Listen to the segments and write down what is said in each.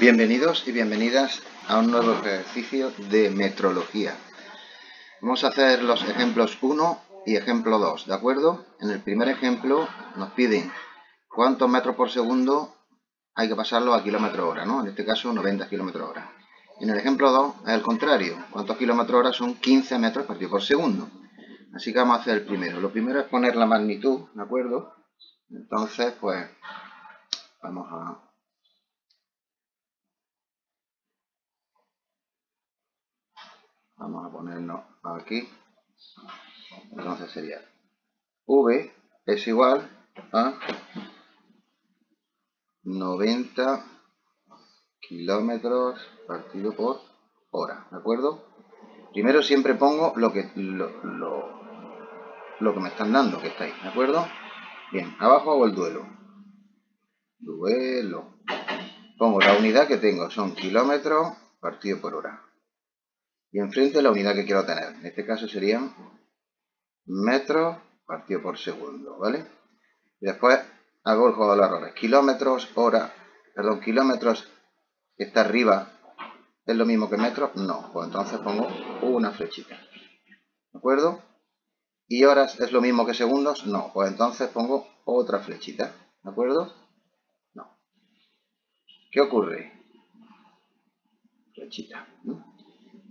Bienvenidos y bienvenidas a un nuevo ejercicio de metrología. Vamos a hacer los ejemplos 1 y ejemplo 2, ¿de acuerdo? En el primer ejemplo nos piden cuántos metros por segundo hay que pasarlo a kilómetro hora, ¿no? En este caso 90 kilómetros hora. En el ejemplo 2 es el contrario, cuántos kilómetros hora son 15 metros partido por segundo. Así que vamos a hacer el primero. Lo primero es poner la magnitud, ¿de acuerdo? Entonces, pues, vamos a Vamos a ponernos aquí. Entonces sería V es igual a 90 kilómetros partido por hora, ¿de acuerdo? Primero siempre pongo lo que, lo, lo, que me están dando, que está ahí, ¿de acuerdo? Bien, abajo hago el duelo. Duelo. Pongo la unidad que tengo, son kilómetros partido por hora y enfrente la unidad que quiero tener. En este caso serían metros partido por segundo, ¿vale? Y después hago el juego de los errores. Kilómetros, hora, perdón, kilómetros está arriba es lo mismo que metros, no. Pues entonces pongo una flechita. ¿De acuerdo? ¿Y horas es lo mismo que segundos? No. Pues entonces pongo otra flechita. ¿De acuerdo? No. ¿Qué ocurre? Flechita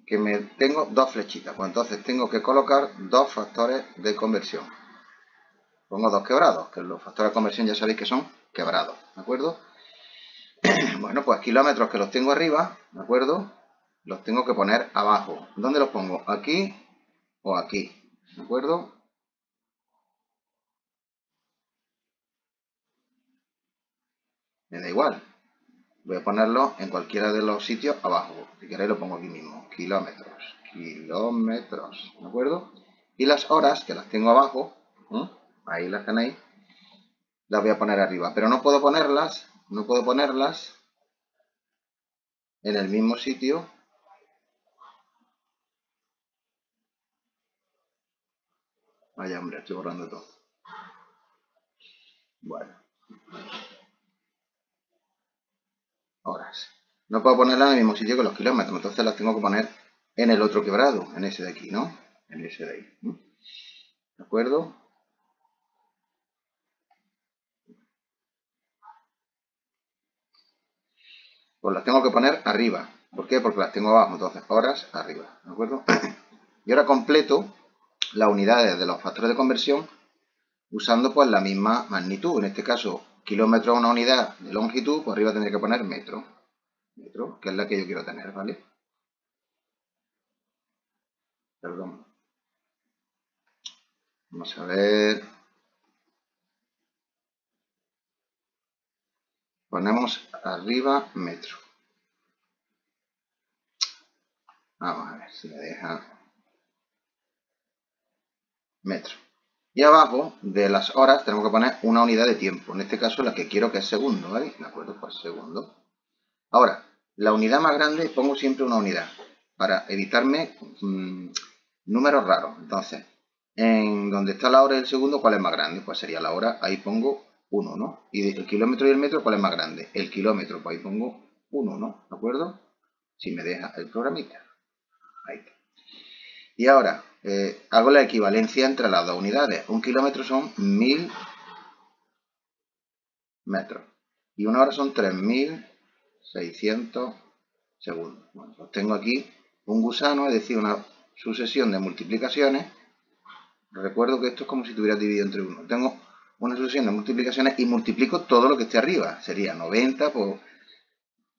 que me tengo dos flechitas. Pues entonces tengo que colocar dos factores de conversión. Pongo dos quebrados, que los factores de conversión ya sabéis que son quebrados, ¿de acuerdo? bueno, pues kilómetros que los tengo arriba, ¿de acuerdo? Los tengo que poner abajo. ¿Dónde los pongo? ¿Aquí o aquí? ¿De acuerdo? Me da igual. Voy a ponerlo en cualquiera de los sitios abajo. Si queréis lo pongo aquí mismo. Kilómetros. Kilómetros. ¿De acuerdo? Y las horas, que las tengo abajo, ahí las tenéis, las voy a poner arriba. Pero no puedo ponerlas, no puedo ponerlas en el mismo sitio Vaya hombre, estoy borrando todo. Bueno. No puedo ponerla en el mismo sitio que los kilómetros, entonces las tengo que poner en el otro quebrado, en ese de aquí, ¿no? En ese de ahí. ¿De acuerdo? Pues las tengo que poner arriba. ¿Por qué? Porque las tengo abajo, entonces horas arriba. ¿De acuerdo? Y ahora completo las unidades de los factores de conversión usando pues la misma magnitud. En este caso, kilómetro a una unidad de longitud, pues arriba tendría que poner metro. Metro, que es la que yo quiero tener, ¿vale? Perdón. Vamos a ver. Ponemos arriba metro. Vamos a ver si me deja metro. Y abajo de las horas tenemos que poner una unidad de tiempo. En este caso la que quiero que es segundo, ¿vale? ¿De acuerdo? Pues segundo. Ahora, la unidad más grande pongo siempre una unidad para evitarme mm, números raros. Entonces, en donde está la hora y el segundo, ¿cuál es más grande? Pues sería la hora, ahí pongo 1, ¿no? Y el kilómetro y el metro, ¿cuál es más grande? El kilómetro, pues ahí pongo 1, ¿no? ¿De acuerdo? Si me deja el programita. Ahí está. Y ahora, eh, hago la equivalencia entre las dos unidades. Un kilómetro son 1000 metros. Y una hora son 3600 segundos. Bueno, pues tengo aquí un gusano, es decir, una sucesión de multiplicaciones. Recuerdo que esto es como si tuviera dividido entre uno. Tengo una sucesión de multiplicaciones y multiplico todo lo que esté arriba. Sería 90 por,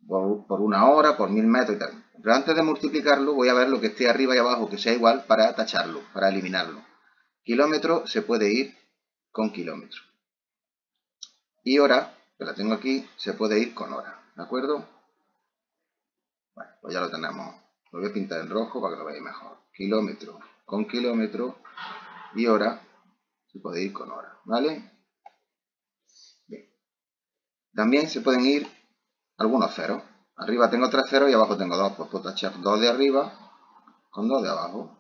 por, una hora, por 1000 metros y tal. Pero antes de multiplicarlo voy a ver lo que esté arriba y abajo que sea igual para tacharlo, para eliminarlo. Kilómetro se puede ir con kilómetro. Y hora, que la tengo aquí, se puede ir con hora. ¿De acuerdo? Bueno, pues ya lo tenemos. Lo voy a pintar en rojo para que lo veáis mejor. Kilómetro con kilómetro y hora se puede ir con hora. ¿Vale? Bien. También se pueden ir algunos ceros. Arriba tengo 3 ceros y abajo tengo 2. Pues puedo tachar 2 de arriba con 2 de abajo.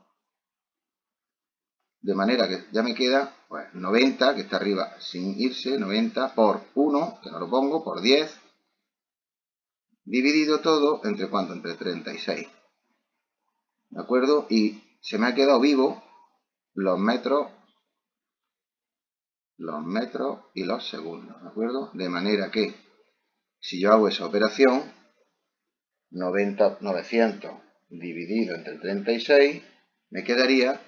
De manera que ya me queda pues, 90, que está arriba sin irse, 90 por 1, que no lo pongo, por 10, dividido todo entre cuánto, entre 36. ¿De acuerdo? Y se me ha quedado vivo los metros, los metros y los segundos, ¿de acuerdo? De manera que si yo hago esa operación, 90, 900 dividido entre 36, me quedaría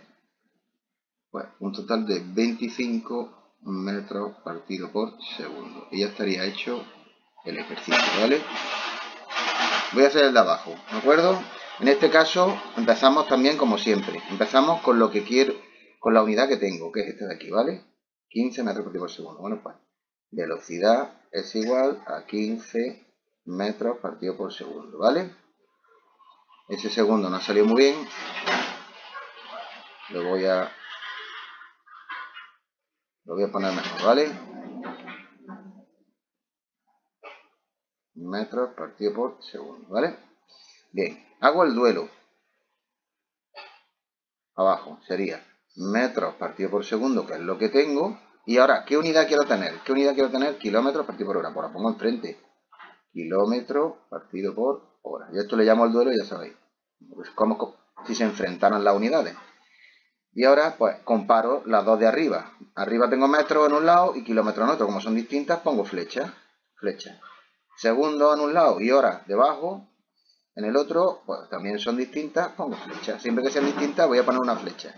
pues, un total de 25 metros partido por segundo. Y ya estaría hecho el ejercicio, ¿vale? Voy a hacer el de abajo, ¿de acuerdo? En este caso empezamos también como siempre. Empezamos con lo que quiero, con la unidad que tengo, que es este de aquí, ¿vale? 15 metros por segundo. Bueno, pues velocidad es igual a 15 metros partido por segundo, ¿vale? Ese segundo no ha salido muy bien. Lo voy a lo voy a poner mejor, ¿vale? Metros partido por segundo, ¿vale? Bien, hago el duelo. Abajo sería metros partido por segundo, que es lo que tengo. Y ahora, ¿qué unidad quiero tener? ¿Qué unidad quiero tener? Kilómetros partido por hora. Pues la pongo enfrente. Kilómetros partido por hora. Y esto le llamo el duelo, ya sabéis. Pues como si se enfrentaran las unidades. Y ahora, pues, comparo las dos de arriba. Arriba tengo metros en un lado y kilómetros en otro. Como son distintas, pongo flecha. Flecha. Segundo en un lado y hora debajo. En el otro, pues también son distintas, pongo flecha. Siempre que sean distintas, voy a poner una flecha.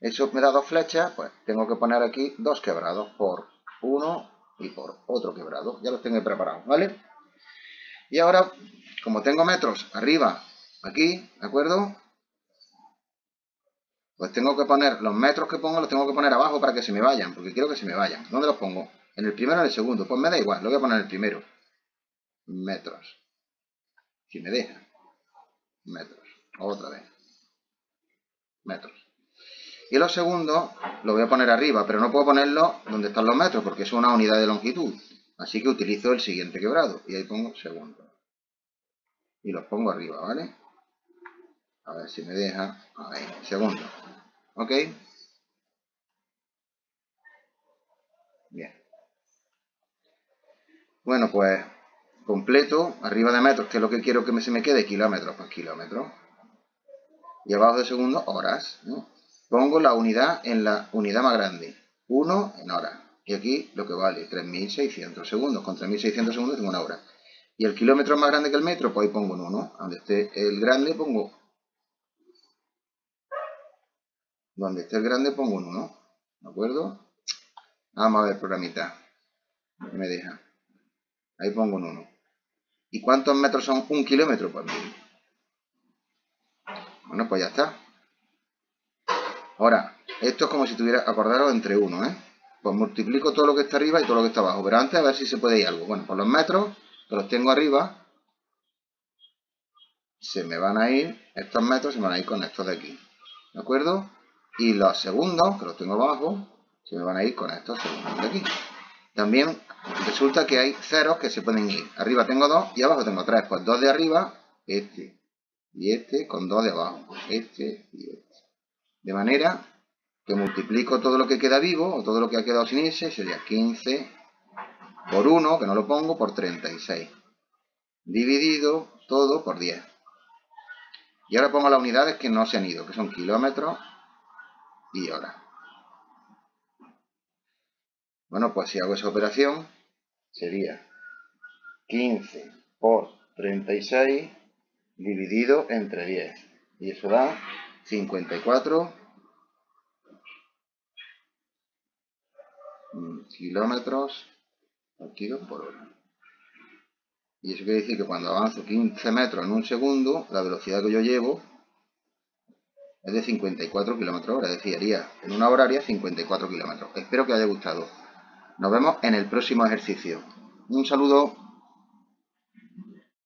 Eso me da dos flechas, pues tengo que poner aquí dos quebrados por uno y por otro quebrado. Ya los tengo preparados, ¿vale? Y ahora, como tengo metros arriba, aquí, ¿de acuerdo? Pues tengo que poner, los metros que pongo los tengo que poner abajo para que se me vayan, porque quiero que se me vayan. ¿Dónde los pongo? ¿En el primero o en el segundo? Pues me da igual, lo voy a poner en el primero. Metros. Si me deja. Metros. Otra vez. Metros. Y los segundos lo voy a poner arriba, pero no puedo ponerlo donde están los metros, porque es una unidad de longitud. Así que utilizo el siguiente quebrado. Y ahí pongo segundo. Y los pongo arriba, ¿vale? A ver si me deja. Ahí, segundo. ¿Ok? Bien. Bueno, pues completo, arriba de metros, que es lo que quiero que se me quede, kilómetros, pues kilómetros. Y abajo de segundo, horas. Pongo la unidad en la unidad más grande. 1 en hora. Y aquí lo que vale, 3.600 segundos. Con 3.600 segundos tengo una hora. Y el kilómetro más grande que el metro, pues ahí pongo un 1. Donde esté el grande pongo... Donde esté el grande pongo un 1. ¿De acuerdo? Vamos a ver programita. Me deja. Ahí pongo un 1. ¿Y cuántos metros son un kilómetro? Pues mil. Bueno, pues ya está. Ahora, esto es como si tuviera, acordaros, entre uno, ¿eh? Pues multiplico todo lo que está arriba y todo lo que está abajo. Pero antes a ver si se puede ir algo. Bueno, por los metros, que los tengo arriba, se me van a ir, estos metros se van a ir con estos de aquí. ¿De acuerdo? Y los segundos, que los tengo abajo, se me van a ir con estos segundos de aquí. También resulta que hay ceros que se pueden ir. Arriba tengo dos y abajo tengo tres. Pues dos de arriba, este y este con dos de abajo. Este y este. De manera que multiplico todo lo que queda vivo o todo lo que ha quedado sin irse, sería 15 por 1, que no lo pongo, por 36. Dividido todo por 10. Y ahora pongo las unidades que no se han ido, que son kilómetros y horas. Bueno, pues si hago esa operación, sería 15 por 36 dividido entre 10. Y eso da 54 kilómetros partidos por hora. Y eso quiere decir que cuando avanzo 15 metros en un segundo, la velocidad que yo llevo es de 54 kilómetros hora. Es decir, haría en una horaria 54 kilómetros. Espero que haya gustado. Nos vemos en el próximo ejercicio. Un saludo.